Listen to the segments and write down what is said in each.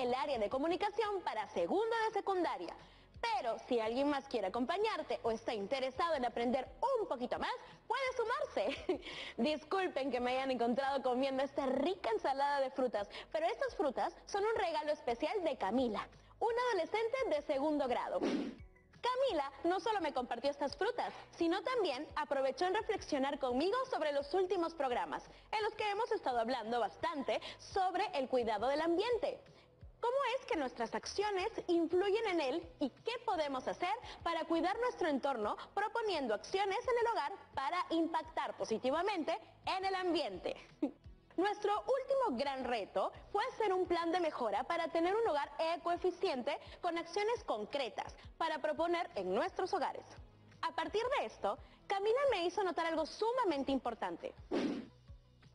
el área de comunicación para segundo de secundaria. Pero si alguien más quiere acompañarte o está interesado en aprender un poquito más, puede sumarse. Disculpen que me hayan encontrado comiendo esta rica ensalada de frutas, pero estas frutas son un regalo especial de Camila, una adolescente de segundo grado. Camila no solo me compartió estas frutas, sino también aprovechó en reflexionar conmigo sobre los últimos programas, en los que hemos estado hablando bastante sobre el cuidado del ambiente. ¿Cómo es que nuestras acciones influyen en él y qué podemos hacer para cuidar nuestro entorno proponiendo acciones en el hogar para impactar positivamente en el ambiente? Nuestro último gran reto fue hacer un plan de mejora para tener un hogar ecoeficiente con acciones concretas para proponer en nuestros hogares. A partir de esto, Camila me hizo notar algo sumamente importante.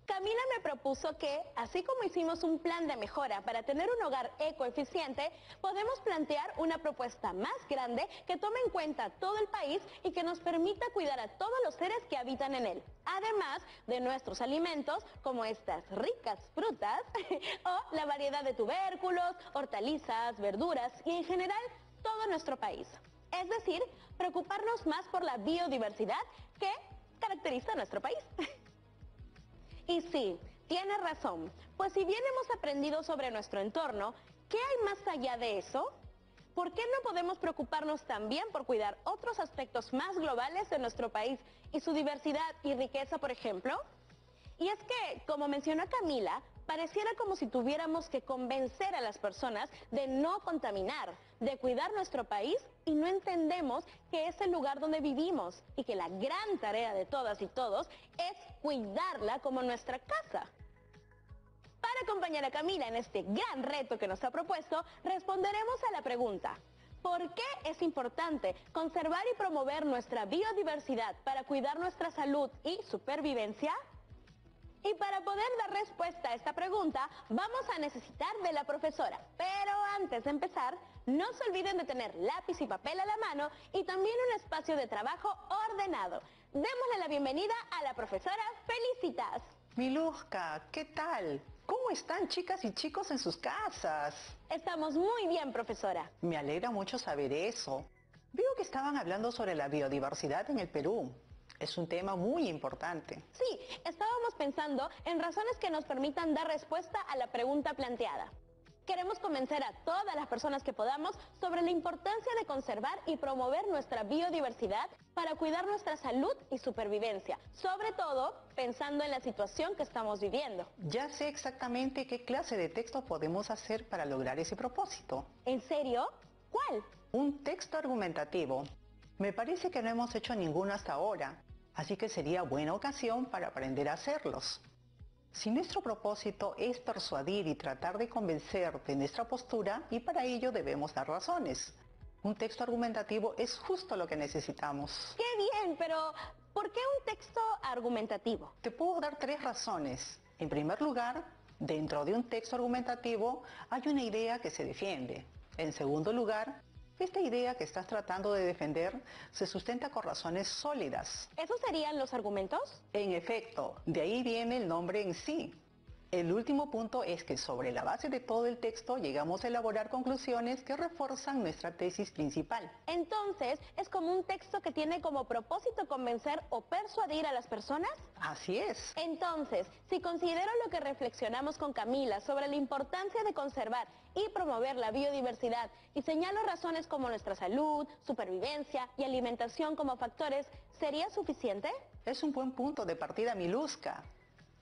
Camila me propuso que, así como hicimos un plan de mejora para tener un hogar ecoeficiente, podemos plantear una propuesta más grande que tome en cuenta todo el país y que nos permita cuidar a todos los seres que habitan en él, además de nuestros alimentos como estas ricas frutas o la variedad de tubérculos, hortalizas, verduras y en general todo nuestro país. Es decir, preocuparnos más por la biodiversidad que caracteriza nuestro país. Y sí, tiene razón, pues si bien hemos aprendido sobre nuestro entorno, ¿qué hay más allá de eso? ¿Por qué no podemos preocuparnos también por cuidar otros aspectos más globales de nuestro país y su diversidad y riqueza, por ejemplo? Y es que, como mencionó Camila, pareciera como si tuviéramos que convencer a las personas de no contaminar, de cuidar nuestro país y no entendemos que es el lugar donde vivimos y que la gran tarea de todas y todos es cuidarla como nuestra casa. Para acompañar a Camila en este gran reto que nos ha propuesto, responderemos a la pregunta, ¿Por qué es importante conservar y promover nuestra biodiversidad para cuidar nuestra salud y supervivencia? Y para poder dar respuesta a esta pregunta, vamos a necesitar de la profesora. Pero antes de empezar, no se olviden de tener lápiz y papel a la mano y también un espacio de trabajo ordenado. Démosle la bienvenida a la profesora Felicitas. Miluzca, ¿qué tal? ¿Cómo están chicas y chicos en sus casas? Estamos muy bien, profesora. Me alegra mucho saber eso. Veo que estaban hablando sobre la biodiversidad en el Perú. Es un tema muy importante. Sí, estábamos pensando en razones que nos permitan dar respuesta a la pregunta planteada. Queremos convencer a todas las personas que podamos sobre la importancia de conservar y promover nuestra biodiversidad para cuidar nuestra salud y supervivencia, sobre todo pensando en la situación que estamos viviendo. Ya sé exactamente qué clase de texto podemos hacer para lograr ese propósito. ¿En serio? ¿Cuál? Un texto argumentativo. Me parece que no hemos hecho ninguno hasta ahora así que sería buena ocasión para aprender a hacerlos. Si nuestro propósito es persuadir y tratar de convencer de nuestra postura, y para ello debemos dar razones. Un texto argumentativo es justo lo que necesitamos. ¡Qué bien! Pero, ¿por qué un texto argumentativo? Te puedo dar tres razones. En primer lugar, dentro de un texto argumentativo hay una idea que se defiende. En segundo lugar, esta idea que estás tratando de defender se sustenta con razones sólidas. ¿Esos serían los argumentos? En efecto, de ahí viene el nombre en sí. El último punto es que sobre la base de todo el texto llegamos a elaborar conclusiones que refuerzan nuestra tesis principal. Entonces, ¿es como un texto que tiene como propósito convencer o persuadir a las personas? Así es. Entonces, si considero lo que reflexionamos con Camila sobre la importancia de conservar y promover la biodiversidad y señalo razones como nuestra salud, supervivencia y alimentación como factores, ¿sería suficiente? Es un buen punto de partida, Miluska.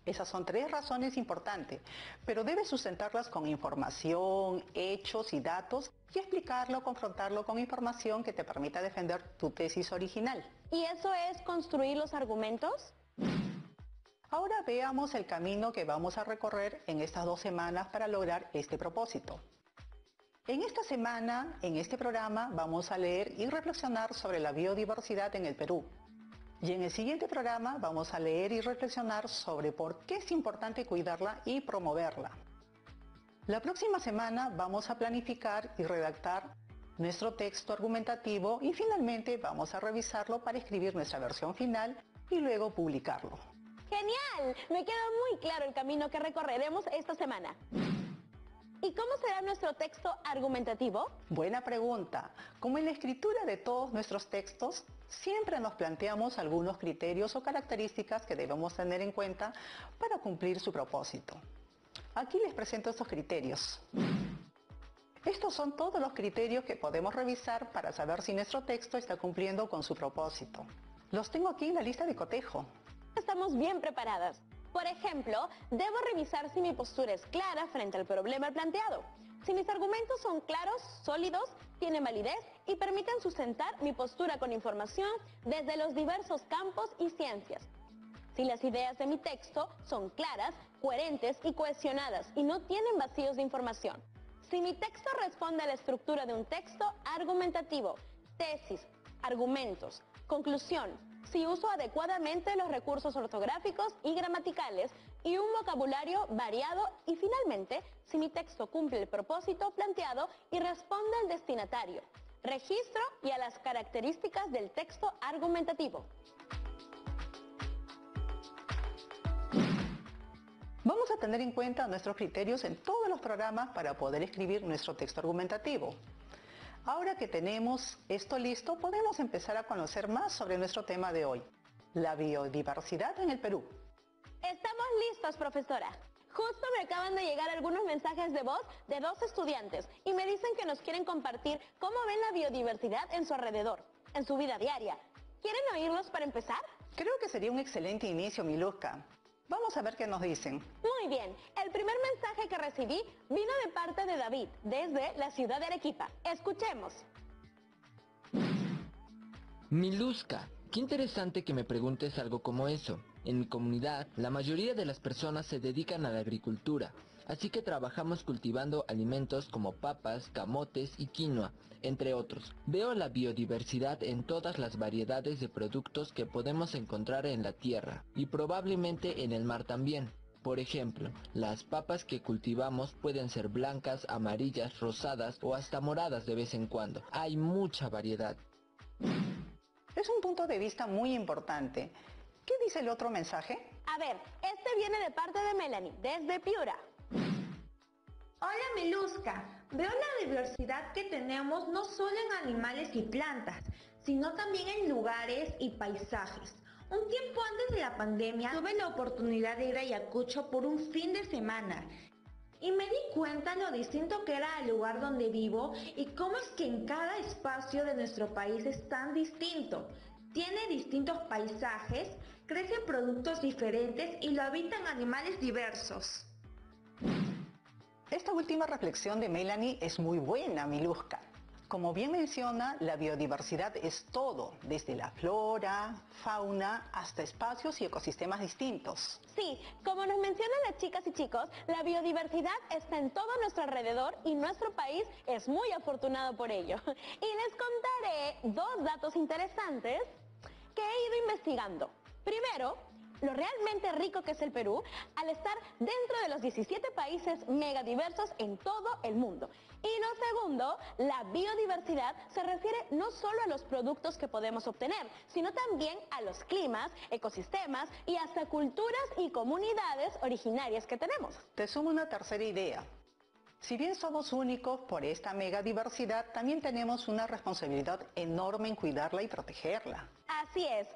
Esas son tres razones importantes, pero debes sustentarlas con información, hechos y datos y explicarlo, confrontarlo con información que te permita defender tu tesis original. ¿Y eso es construir los argumentos? Ahora veamos el camino que vamos a recorrer en estas dos semanas para lograr este propósito. En esta semana, en este programa, vamos a leer y reflexionar sobre la biodiversidad en el Perú, y en el siguiente programa vamos a leer y reflexionar sobre por qué es importante cuidarla y promoverla. La próxima semana vamos a planificar y redactar nuestro texto argumentativo y finalmente vamos a revisarlo para escribir nuestra versión final y luego publicarlo. ¡Genial! Me queda muy claro el camino que recorreremos esta semana. ¿Y cómo será nuestro texto argumentativo? Buena pregunta. Como en la escritura de todos nuestros textos, siempre nos planteamos algunos criterios o características que debemos tener en cuenta para cumplir su propósito. Aquí les presento estos criterios. Estos son todos los criterios que podemos revisar para saber si nuestro texto está cumpliendo con su propósito. Los tengo aquí en la lista de cotejo. Estamos bien preparadas. Por ejemplo, debo revisar si mi postura es clara frente al problema planteado. Si mis argumentos son claros, sólidos, tienen validez y permiten sustentar mi postura con información desde los diversos campos y ciencias. Si las ideas de mi texto son claras, coherentes y cohesionadas y no tienen vacíos de información. Si mi texto responde a la estructura de un texto argumentativo, tesis, argumentos, conclusión, si uso adecuadamente los recursos ortográficos y gramaticales y un vocabulario variado y finalmente, si mi texto cumple el propósito planteado y responde al destinatario, registro y a las características del texto argumentativo. Vamos a tener en cuenta nuestros criterios en todos los programas para poder escribir nuestro texto argumentativo. Ahora que tenemos esto listo, podemos empezar a conocer más sobre nuestro tema de hoy, la biodiversidad en el Perú. Estamos listos, profesora. Justo me acaban de llegar algunos mensajes de voz de dos estudiantes y me dicen que nos quieren compartir cómo ven la biodiversidad en su alrededor, en su vida diaria. ¿Quieren oírlos para empezar? Creo que sería un excelente inicio, Miluska. Vamos a ver qué nos dicen. Muy bien, el primer mensaje que recibí vino de parte de David, desde la ciudad de Arequipa. Escuchemos. Miluska, qué interesante que me preguntes algo como eso. En mi comunidad, la mayoría de las personas se dedican a la agricultura, así que trabajamos cultivando alimentos como papas, camotes y quinoa, entre otros. Veo la biodiversidad en todas las variedades de productos que podemos encontrar en la tierra, y probablemente en el mar también. Por ejemplo, las papas que cultivamos pueden ser blancas, amarillas, rosadas o hasta moradas de vez en cuando. Hay mucha variedad. Es un punto de vista muy importante. ¿Qué dice el otro mensaje? A ver, este viene de parte de Melanie, desde Piura. Hola Melusca, veo la diversidad que tenemos no solo en animales y plantas, sino también en lugares y paisajes. Un tiempo antes de la pandemia tuve la oportunidad de ir a Ayacucho por un fin de semana y me di cuenta lo distinto que era el lugar donde vivo y cómo es que en cada espacio de nuestro país es tan distinto. Tiene distintos paisajes, crecen productos diferentes y lo habitan animales diversos. Esta última reflexión de Melanie es muy buena, Miluska. Como bien menciona, la biodiversidad es todo, desde la flora, fauna, hasta espacios y ecosistemas distintos. Sí, como nos mencionan las chicas y chicos, la biodiversidad está en todo nuestro alrededor y nuestro país es muy afortunado por ello. Y les contaré dos datos interesantes que he ido investigando. Primero, lo realmente rico que es el Perú al estar dentro de los 17 países megadiversos en todo el mundo. Y lo segundo, la biodiversidad se refiere no solo a los productos que podemos obtener, sino también a los climas, ecosistemas y hasta culturas y comunidades originarias que tenemos. Te sumo una tercera idea. Si bien somos únicos por esta megadiversidad, también tenemos una responsabilidad enorme en cuidarla y protegerla. Así es.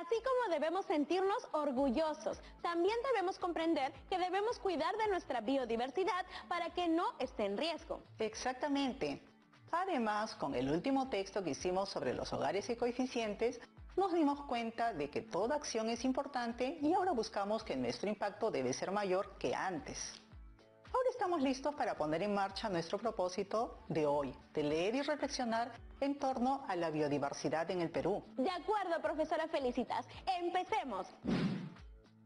Así como debemos sentirnos orgullosos, también debemos comprender que debemos cuidar de nuestra biodiversidad para que no esté en riesgo. Exactamente. Además, con el último texto que hicimos sobre los hogares ecoeficientes, nos dimos cuenta de que toda acción es importante y ahora buscamos que nuestro impacto debe ser mayor que antes. Ahora estamos listos para poner en marcha nuestro propósito de hoy, de leer y reflexionar en torno a la biodiversidad en el Perú. De acuerdo, profesora Felicitas. Empecemos.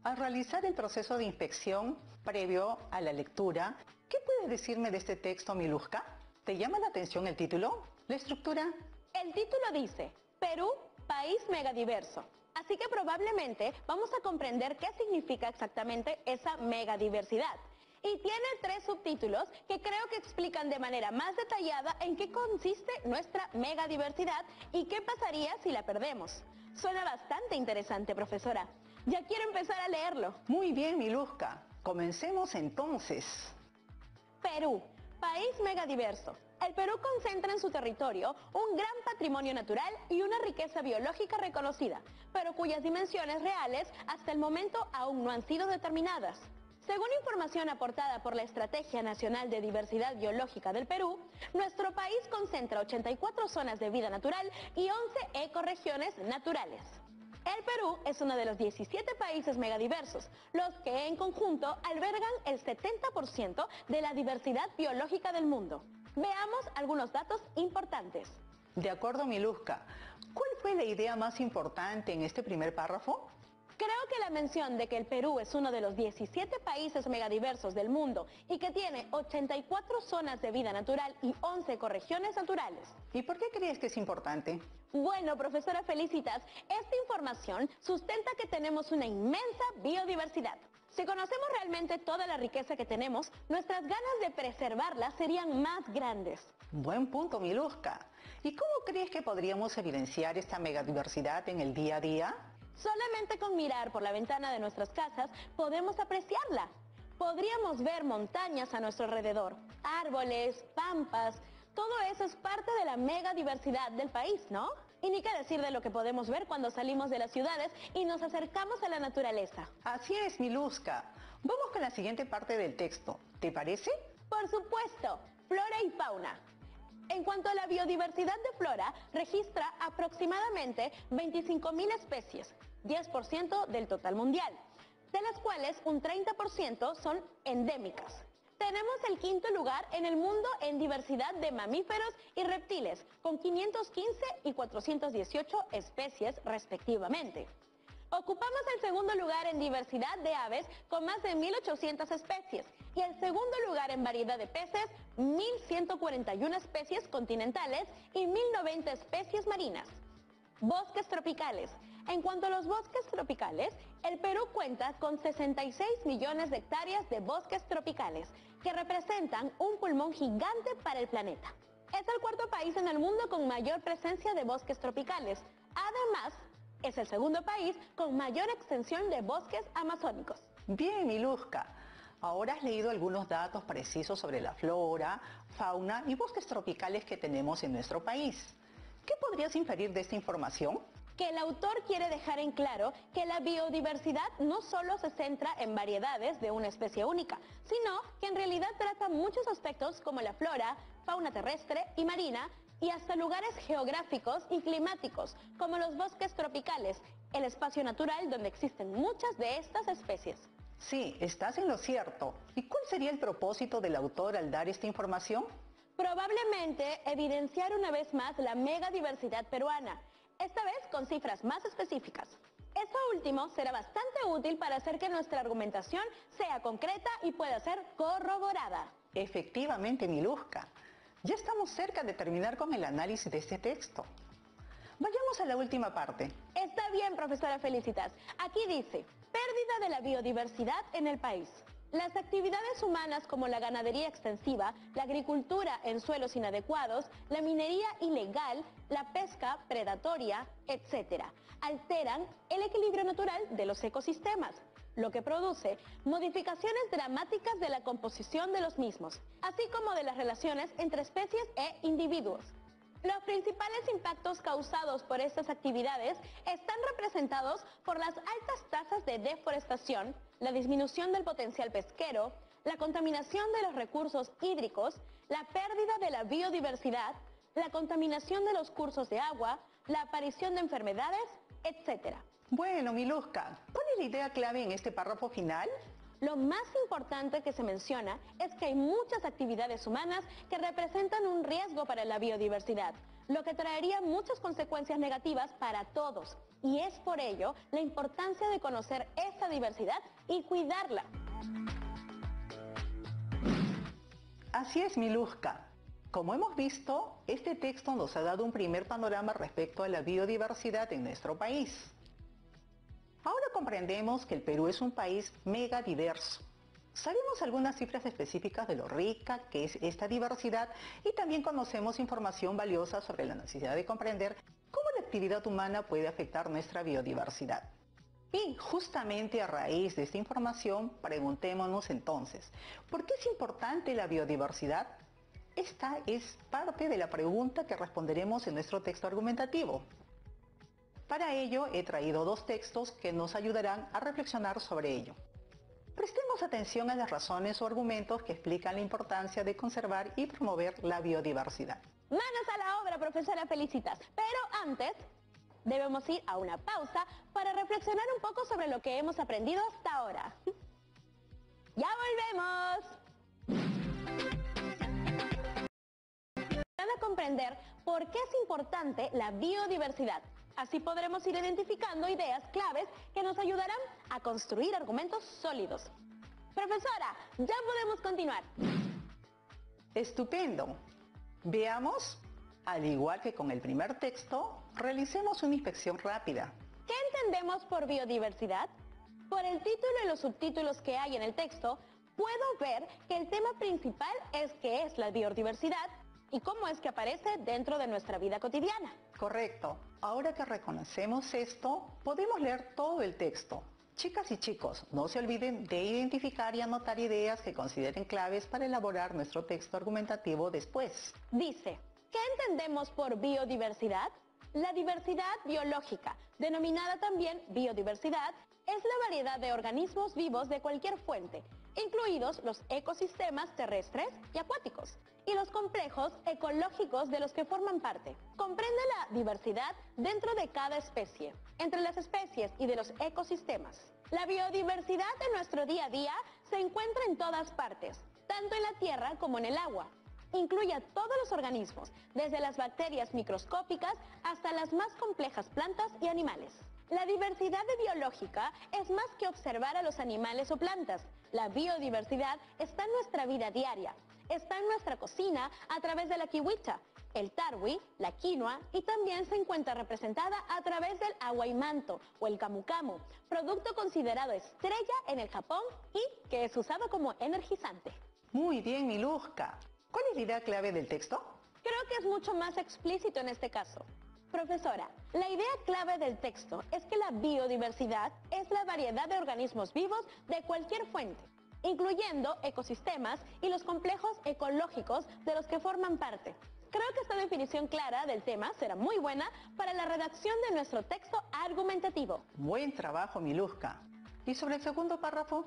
Al realizar el proceso de inspección previo a la lectura, ¿qué puedes decirme de este texto, Miluska? ¿Te llama la atención el título? ¿La estructura? El título dice, Perú, país megadiverso. Así que probablemente vamos a comprender qué significa exactamente esa megadiversidad y tiene tres subtítulos que creo que explican de manera más detallada en qué consiste nuestra megadiversidad y qué pasaría si la perdemos. Suena bastante interesante, profesora. Ya quiero empezar a leerlo. Muy bien, Miluska. Comencemos entonces. Perú, País megadiverso. El Perú concentra en su territorio un gran patrimonio natural y una riqueza biológica reconocida, pero cuyas dimensiones reales hasta el momento aún no han sido determinadas. Según información aportada por la Estrategia Nacional de Diversidad Biológica del Perú, nuestro país concentra 84 zonas de vida natural y 11 ecorregiones naturales. El Perú es uno de los 17 países megadiversos, los que en conjunto albergan el 70% de la diversidad biológica del mundo. Veamos algunos datos importantes. De acuerdo, Miluska, ¿cuál fue la idea más importante en este primer párrafo? Creo que la mención de que el Perú es uno de los 17 países megadiversos del mundo y que tiene 84 zonas de vida natural y 11 ecorregiones naturales. ¿Y por qué crees que es importante? Bueno, profesora Felicitas, esta información sustenta que tenemos una inmensa biodiversidad. Si conocemos realmente toda la riqueza que tenemos, nuestras ganas de preservarla serían más grandes. Buen punto, Miluska. ¿Y cómo crees que podríamos evidenciar esta megadiversidad en el día a día? Solamente con mirar por la ventana de nuestras casas podemos apreciarla. Podríamos ver montañas a nuestro alrededor, árboles, pampas, todo eso es parte de la mega diversidad del país, ¿no? Y ni qué decir de lo que podemos ver cuando salimos de las ciudades y nos acercamos a la naturaleza. Así es, Miluska. Vamos con la siguiente parte del texto. ¿Te parece? Por supuesto, flora y fauna. En cuanto a la biodiversidad de flora, registra aproximadamente 25.000 especies, 10% del total mundial, de las cuales un 30% son endémicas. Tenemos el quinto lugar en el mundo en diversidad de mamíferos y reptiles, con 515 y 418 especies respectivamente. Ocupamos el segundo lugar en diversidad de aves con más de 1.800 especies y el segundo lugar en variedad de peces, 1.141 especies continentales y 1.090 especies marinas. Bosques tropicales. En cuanto a los bosques tropicales, el Perú cuenta con 66 millones de hectáreas de bosques tropicales, que representan un pulmón gigante para el planeta. Es el cuarto país en el mundo con mayor presencia de bosques tropicales. Además, es el segundo país con mayor extensión de bosques amazónicos. Bien, Miluska. Ahora has leído algunos datos precisos sobre la flora, fauna y bosques tropicales que tenemos en nuestro país. ¿Qué podrías inferir de esta información? Que el autor quiere dejar en claro que la biodiversidad no solo se centra en variedades de una especie única, sino que en realidad trata muchos aspectos como la flora, fauna terrestre y marina, y hasta lugares geográficos y climáticos, como los bosques tropicales, el espacio natural donde existen muchas de estas especies. Sí, estás en lo cierto. ¿Y cuál sería el propósito del autor al dar esta información? Probablemente evidenciar una vez más la megadiversidad peruana esta vez con cifras más específicas. Esto último será bastante útil para hacer que nuestra argumentación sea concreta y pueda ser corroborada. Efectivamente, Miluska. Ya estamos cerca de terminar con el análisis de este texto. Vayamos a la última parte. Está bien, profesora Felicitas. Aquí dice, pérdida de la biodiversidad en el país. Las actividades humanas como la ganadería extensiva, la agricultura en suelos inadecuados, la minería ilegal, la pesca predatoria, etc., alteran el equilibrio natural de los ecosistemas, lo que produce modificaciones dramáticas de la composición de los mismos, así como de las relaciones entre especies e individuos. Los principales impactos causados por estas actividades están representados por las altas tasas de deforestación, la disminución del potencial pesquero, la contaminación de los recursos hídricos, la pérdida de la biodiversidad, la contaminación de los cursos de agua, la aparición de enfermedades, etc. Bueno, Miluska, ¿cuál la idea clave en este párrafo final? Lo más importante que se menciona es que hay muchas actividades humanas que representan un riesgo para la biodiversidad, lo que traería muchas consecuencias negativas para todos. Y es por ello la importancia de conocer esta diversidad y cuidarla. Así es, Miluska. Como hemos visto, este texto nos ha dado un primer panorama respecto a la biodiversidad en nuestro país. Comprendemos que el Perú es un país mega diverso. Sabemos algunas cifras específicas de lo rica que es esta diversidad y también conocemos información valiosa sobre la necesidad de comprender cómo la actividad humana puede afectar nuestra biodiversidad. Y justamente a raíz de esta información, preguntémonos entonces, ¿por qué es importante la biodiversidad? Esta es parte de la pregunta que responderemos en nuestro texto argumentativo. Para ello he traído dos textos que nos ayudarán a reflexionar sobre ello. Prestemos atención a las razones o argumentos que explican la importancia de conservar y promover la biodiversidad. Manos a la obra, profesora Felicitas. Pero antes, debemos ir a una pausa para reflexionar un poco sobre lo que hemos aprendido hasta ahora. ¡Ya volvemos! a comprender por qué es importante la biodiversidad. Así podremos ir identificando ideas claves que nos ayudarán a construir argumentos sólidos. Profesora, ya podemos continuar. Estupendo. Veamos, al igual que con el primer texto, realicemos una inspección rápida. ¿Qué entendemos por biodiversidad? Por el título y los subtítulos que hay en el texto, puedo ver que el tema principal es que es la biodiversidad y cómo es que aparece dentro de nuestra vida cotidiana. Correcto. Ahora que reconocemos esto, podemos leer todo el texto. Chicas y chicos, no se olviden de identificar y anotar ideas que consideren claves para elaborar nuestro texto argumentativo después. Dice, ¿qué entendemos por biodiversidad? La diversidad biológica, denominada también biodiversidad, es la variedad de organismos vivos de cualquier fuente, incluidos los ecosistemas terrestres y acuáticos, y los complejos ecológicos de los que forman parte. Comprende la diversidad dentro de cada especie, entre las especies y de los ecosistemas. La biodiversidad de nuestro día a día se encuentra en todas partes, tanto en la tierra como en el agua. Incluye a todos los organismos, desde las bacterias microscópicas hasta las más complejas plantas y animales. La diversidad biológica es más que observar a los animales o plantas. La biodiversidad está en nuestra vida diaria. Está en nuestra cocina a través de la kiwicha, el tarwi, la quinoa y también se encuentra representada a través del aguaimanto o el camu camu, producto considerado estrella en el Japón y que es usado como energizante. Muy bien, Miluska. ¿Cuál es la idea clave del texto? Creo que es mucho más explícito en este caso. Profesora, la idea clave del texto es que la biodiversidad es la variedad de organismos vivos de cualquier fuente, incluyendo ecosistemas y los complejos ecológicos de los que forman parte. Creo que esta definición clara del tema será muy buena para la redacción de nuestro texto argumentativo. Buen trabajo, Miluska. ¿Y sobre el segundo párrafo?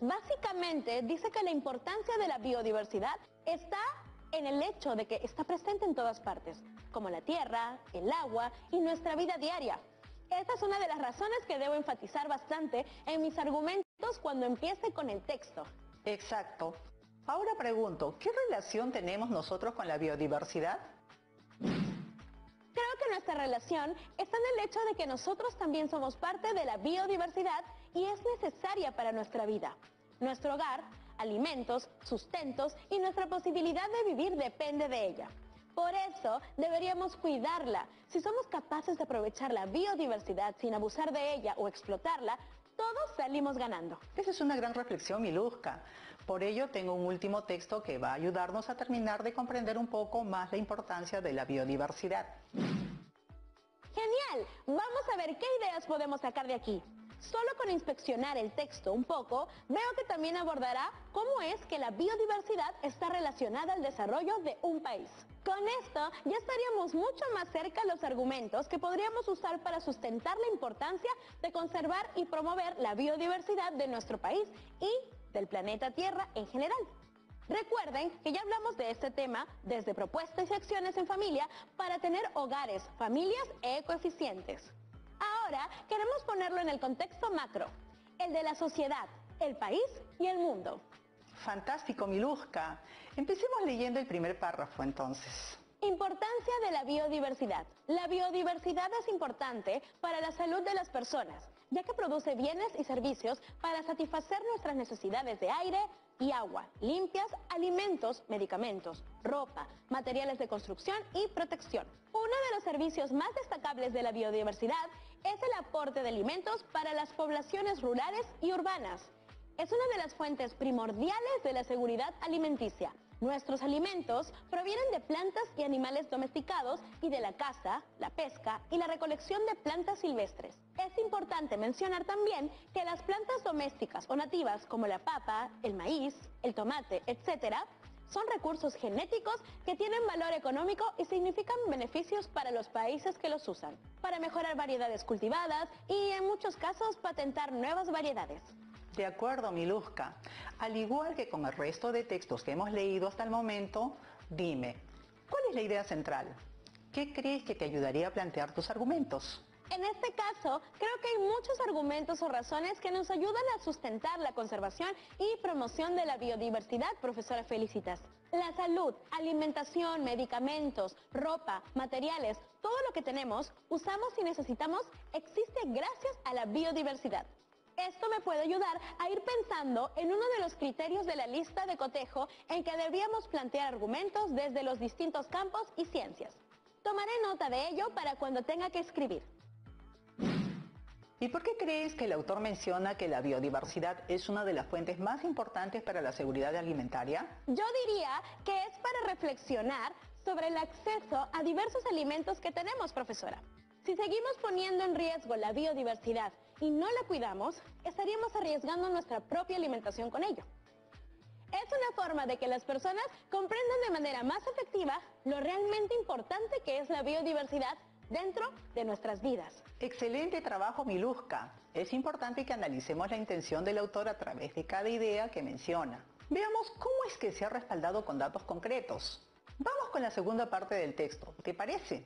Básicamente dice que la importancia de la biodiversidad está en el hecho de que está presente en todas partes, como la tierra, el agua y nuestra vida diaria. Esta es una de las razones que debo enfatizar bastante en mis argumentos cuando empiece con el texto. Exacto. Ahora pregunto, ¿qué relación tenemos nosotros con la biodiversidad? Creo que nuestra relación está en el hecho de que nosotros también somos parte de la biodiversidad y es necesaria para nuestra vida. Nuestro hogar, alimentos, sustentos y nuestra posibilidad de vivir depende de ella. Por eso deberíamos cuidarla. Si somos capaces de aprovechar la biodiversidad sin abusar de ella o explotarla, todos salimos ganando. Esa es una gran reflexión, Miluska. Por ello tengo un último texto que va a ayudarnos a terminar de comprender un poco más la importancia de la biodiversidad. Genial, vamos a ver qué ideas podemos sacar de aquí. Solo con inspeccionar el texto un poco, veo que también abordará cómo es que la biodiversidad está relacionada al desarrollo de un país. Con esto ya estaríamos mucho más cerca de los argumentos que podríamos usar para sustentar la importancia de conservar y promover la biodiversidad de nuestro país y del planeta Tierra en general. Recuerden que ya hablamos de este tema desde propuestas y acciones en familia para tener hogares, familias ecoeficientes. Ahora queremos ponerlo en el contexto macro, el de la sociedad, el país y el mundo. Fantástico, Miluska. Empecemos leyendo el primer párrafo entonces. Importancia de la biodiversidad. La biodiversidad es importante para la salud de las personas, ya que produce bienes y servicios para satisfacer nuestras necesidades de aire y agua, limpias, alimentos, medicamentos, ropa, materiales de construcción y protección. Uno de los servicios más destacables de la biodiversidad es el aporte de alimentos para las poblaciones rurales y urbanas. Es una de las fuentes primordiales de la seguridad alimenticia. Nuestros alimentos provienen de plantas y animales domesticados y de la caza, la pesca y la recolección de plantas silvestres. Es importante mencionar también que las plantas domésticas o nativas como la papa, el maíz, el tomate, etc., Son recursos genéticos que tienen valor económico y significan beneficios para los países que los usan, para mejorar variedades cultivadas y en muchos casos patentar nuevas variedades. De acuerdo, Miluska. Al igual que con el resto de textos que hemos leído hasta el momento, dime, ¿cuál es la idea central? ¿Qué crees que te ayudaría a plantear tus argumentos? En este caso, creo que hay muchos argumentos o razones que nos ayudan a sustentar la conservación y promoción de la biodiversidad, profesora Felicitas. La salud, alimentación, medicamentos, ropa, materiales, todo lo que tenemos, usamos y necesitamos, existe gracias a la biodiversidad. Esto me puede ayudar a ir pensando en uno de los criterios de la lista de cotejo en que deberíamos plantear argumentos desde los distintos campos y ciencias. Tomaré nota de ello para cuando tenga que escribir. ¿Y por qué crees que el autor menciona que la biodiversidad es una de las fuentes más importantes para la seguridad alimentaria? Yo diría que es para reflexionar sobre el acceso a diversos alimentos que tenemos, profesora. Si seguimos poniendo en riesgo la biodiversidad y no la cuidamos, estaríamos arriesgando nuestra propia alimentación con ello. Es una forma de que las personas comprendan de manera más efectiva lo realmente importante que es la biodiversidad dentro de nuestras vidas. Excelente trabajo, Miluska. Es importante que analicemos la intención del autor a través de cada idea que menciona. Veamos cómo es que se ha respaldado con datos concretos. Vamos con la segunda parte del texto, ¿te parece?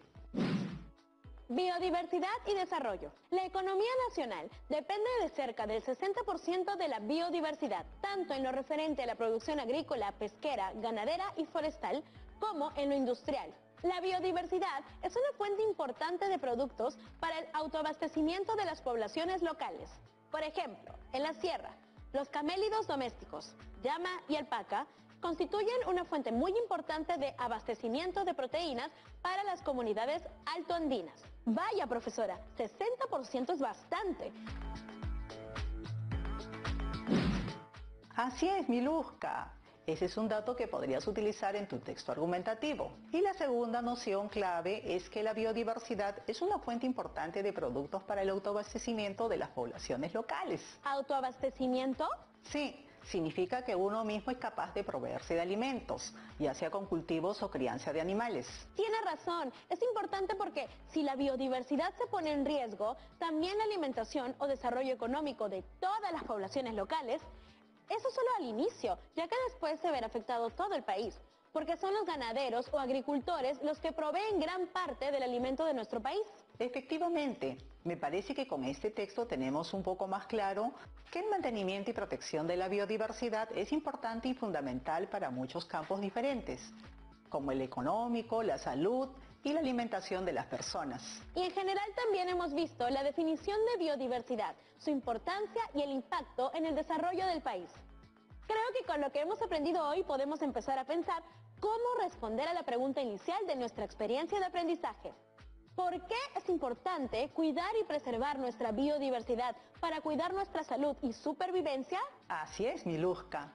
Biodiversidad y desarrollo. La economía nacional depende de cerca del 60% de la biodiversidad, tanto en lo referente a la producción agrícola, pesquera, ganadera y forestal, como en lo industrial, la biodiversidad es una fuente importante de productos para el autoabastecimiento de las poblaciones locales. Por ejemplo, en la sierra, los camélidos domésticos, llama y alpaca, constituyen una fuente muy importante de abastecimiento de proteínas para las comunidades altoandinas. Vaya, profesora, 60% es bastante. Así es, Miluska. Ese es un dato que podrías utilizar en tu texto argumentativo. Y la segunda noción clave es que la biodiversidad es una fuente importante de productos para el autoabastecimiento de las poblaciones locales. ¿Autoabastecimiento? Sí, significa que uno mismo es capaz de proveerse de alimentos, ya sea con cultivos o crianza de animales. Tiene razón, es importante porque si la biodiversidad se pone en riesgo, también la alimentación o desarrollo económico de todas las poblaciones locales eso solo al inicio, ya que después se verá afectado todo el país, porque son los ganaderos o agricultores los que proveen gran parte del alimento de nuestro país. Efectivamente, me parece que con este texto tenemos un poco más claro que el mantenimiento y protección de la biodiversidad es importante y fundamental para muchos campos diferentes, como el económico, la salud, y la alimentación de las personas. Y en general también hemos visto la definición de biodiversidad, su importancia y el impacto en el desarrollo del país. Creo que con lo que hemos aprendido hoy podemos empezar a pensar cómo responder a la pregunta inicial de nuestra experiencia de aprendizaje. ¿Por qué es importante cuidar y preservar nuestra biodiversidad para cuidar nuestra salud y supervivencia? Así es, Miluska.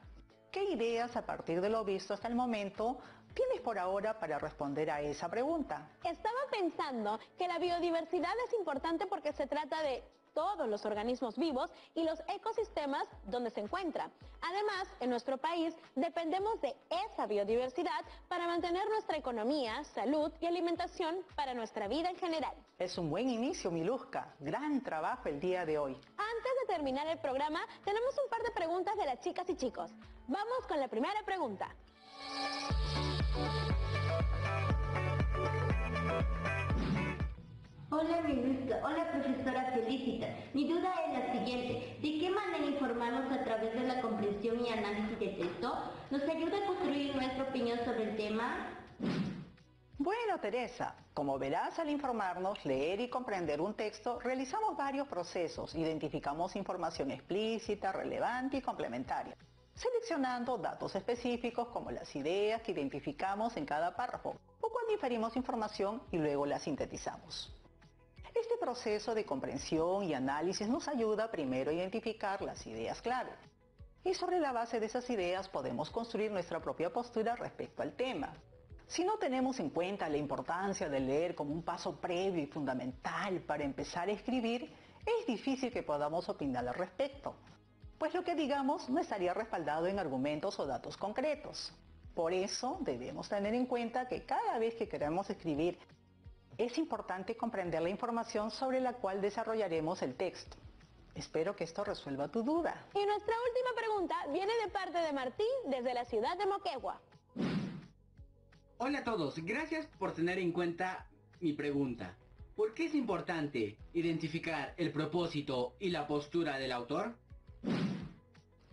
¿Qué ideas a partir de lo visto hasta el momento tienes por ahora para responder a esa pregunta? Estaba pensando que la biodiversidad es importante porque se trata de todos los organismos vivos y los ecosistemas donde se encuentra. Además, en nuestro país dependemos de esa biodiversidad para mantener nuestra economía, salud y alimentación para nuestra vida en general. Es un buen inicio, Miluska. Gran trabajo el día de hoy. Antes de terminar el programa, tenemos un par de preguntas de las chicas y chicos. Vamos con la primera pregunta. Hola ministra, hola profesora Felicita. Mi duda es la siguiente. ¿De qué manera informarnos a través de la comprensión y análisis de texto nos ayuda a construir nuestra opinión sobre el tema? Bueno, Teresa, como verás al informarnos, leer y comprender un texto, realizamos varios procesos. Identificamos información explícita, relevante y complementaria, seleccionando datos específicos como las ideas que identificamos en cada párrafo, o cuando inferimos información y luego la sintetizamos. Este proceso de comprensión y análisis nos ayuda primero a identificar las ideas clave. Y sobre la base de esas ideas podemos construir nuestra propia postura respecto al tema. Si no tenemos en cuenta la importancia de leer como un paso previo y fundamental para empezar a escribir, es difícil que podamos opinar al respecto, pues lo que digamos no estaría respaldado en argumentos o datos concretos. Por eso debemos tener en cuenta que cada vez que queremos escribir, es importante comprender la información sobre la cual desarrollaremos el texto. Espero que esto resuelva tu duda. Y nuestra última pregunta viene de parte de Martín desde la ciudad de Moquegua. Hola a todos, gracias por tener en cuenta mi pregunta. ¿Por qué es importante identificar el propósito y la postura del autor?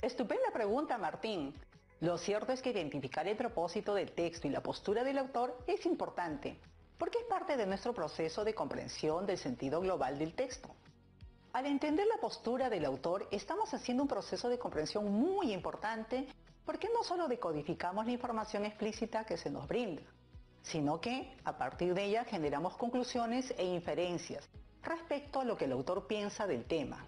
Estupenda pregunta, Martín. Lo cierto es que identificar el propósito del texto y la postura del autor es importante, porque es parte de nuestro proceso de comprensión del sentido global del texto. Al entender la postura del autor, estamos haciendo un proceso de comprensión muy importante porque no solo decodificamos la información explícita que se nos brinda, sino que a partir de ella generamos conclusiones e inferencias respecto a lo que el autor piensa del tema.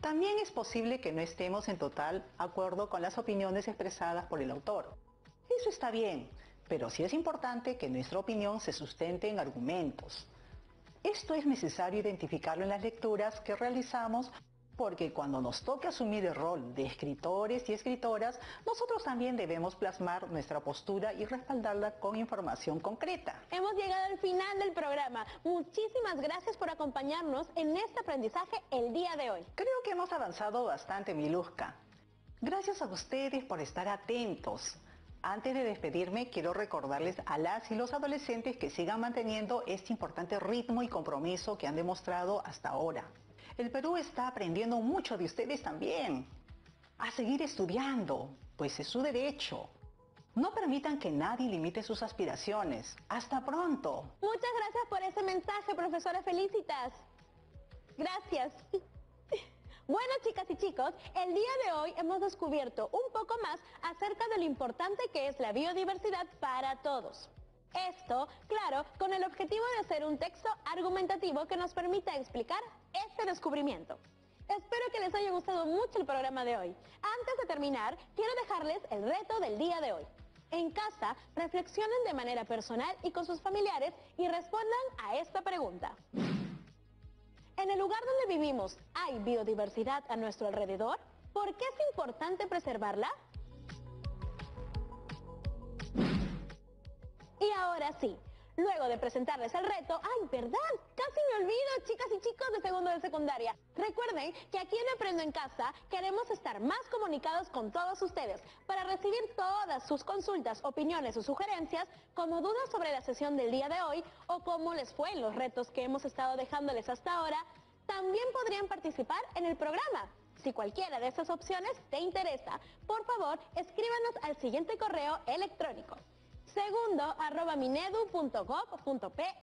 También es posible que no estemos en total acuerdo con las opiniones expresadas por el autor. Eso está bien, pero sí es importante que nuestra opinión se sustente en argumentos, esto es necesario identificarlo en las lecturas que realizamos porque cuando nos toque asumir el rol de escritores y escritoras, nosotros también debemos plasmar nuestra postura y respaldarla con información concreta. Hemos llegado al final del programa. Muchísimas gracias por acompañarnos en este aprendizaje el día de hoy. Creo que hemos avanzado bastante, Miluska. Gracias a ustedes por estar atentos. Antes de despedirme, quiero recordarles a las y los adolescentes que sigan manteniendo este importante ritmo y compromiso que han demostrado hasta ahora. El Perú está aprendiendo mucho de ustedes también. A seguir estudiando, pues es su derecho. No permitan que nadie limite sus aspiraciones. Hasta pronto. Muchas gracias por ese mensaje, profesora Felicitas. Gracias. Bueno, chicas y chicos, el día de hoy hemos descubierto un poco más acerca de lo importante que es la biodiversidad para todos. Esto, claro, con el objetivo de hacer un texto argumentativo que nos permita explicar este descubrimiento. Espero que les haya gustado mucho el programa de hoy. Antes de terminar, quiero dejarles el reto del día de hoy. En casa, reflexionen de manera personal y con sus familiares y respondan a esta pregunta. ¿En el lugar donde vivimos hay biodiversidad a nuestro alrededor? ¿Por qué es importante preservarla? Y ahora sí, luego de presentarles el reto, ¡ay, verdad! Casi me olvido, chicas y chicos de segundo de secundaria. Recuerden que aquí en Aprendo en Casa queremos estar más comunicados con todos ustedes para recibir todas sus consultas, opiniones o sugerencias, como dudas sobre la sesión del día de hoy o cómo les fue en los retos que hemos estado dejándoles hasta ahora, también podrían participar en el programa. Si cualquiera de esas opciones te interesa, por favor, escríbanos al siguiente correo electrónico segundo arroba minedu.gov.p